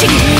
主